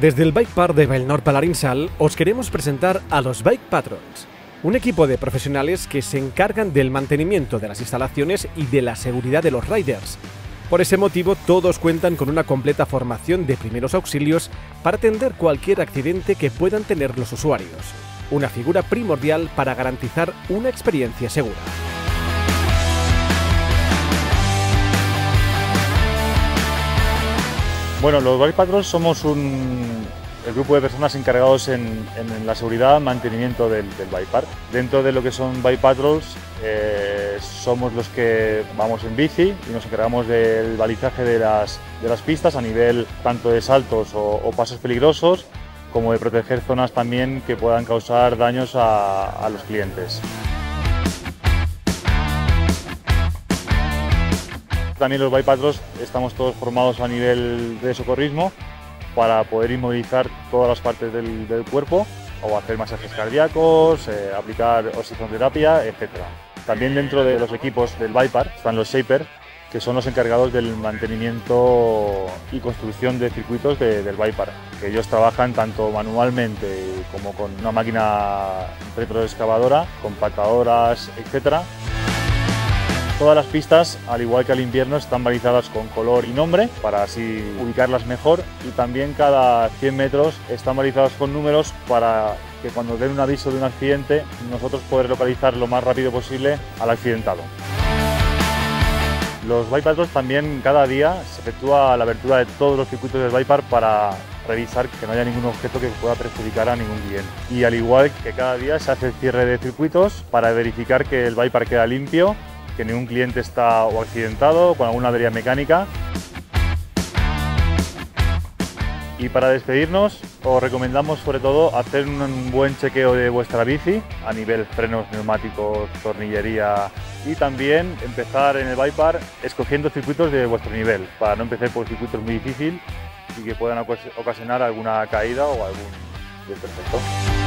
Desde el Bike Park de Belnor Palarinsal os queremos presentar a los Bike Patrons, un equipo de profesionales que se encargan del mantenimiento de las instalaciones y de la seguridad de los riders. Por ese motivo, todos cuentan con una completa formación de primeros auxilios para atender cualquier accidente que puedan tener los usuarios, una figura primordial para garantizar una experiencia segura. Bueno, los Bike somos el grupo de personas encargados en, la seguridad mantenimiento del, Park. Dentro de lo que son Bike Patrols, eh, somos los que vamos en bici y nos encargamos del balizaje de las, pistas a nivel tanto de saltos o, pasos peligrosos, como de proteger zonas también que puedan causar daños a los clientes. También los bypass estamos todos formados a nivel de socorrismo para poder inmovilizar todas las partes del, cuerpo o hacer masajes cardíacos, eh, aplicar oxigenoterapia, etc. También dentro de los equipos del bypass están los shaper, que son los encargados del mantenimiento y construcción de circuitos del que ellos trabajan tanto manualmente como con una máquina retroexcavadora, compactadoras, etc. Todas las pistas, al igual que al invierno, están balizadas con color y nombre para así ubicarlas mejor y también cada 100 metros están balizadas con números para que cuando den un aviso de un accidente nosotros poder localizar lo más rápido posible al accidentado. Los bypass también cada día se efectúa la abertura de todos los circuitos del bypass para revisar que no haya ningún objeto que pueda perjudicar a ningún cliente. Y al igual que cada día se hace el cierre de circuitos para verificar que el bypass queda limpio que ningún cliente está o accidentado con alguna avería mecánica. Y para despedirnos os recomendamos sobre todo hacer un buen chequeo de vuestra bici a nivel frenos, neumáticos, tornillería y también empezar en el bypass escogiendo circuitos de vuestro nivel para no empezar por circuitos muy difíciles y que puedan ocasionar alguna caída o algún desperfecto.